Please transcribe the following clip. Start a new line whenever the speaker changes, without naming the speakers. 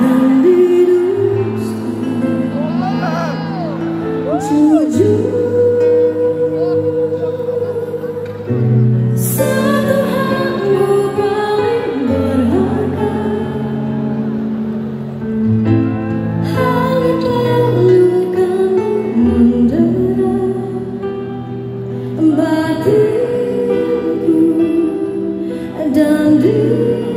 believe. do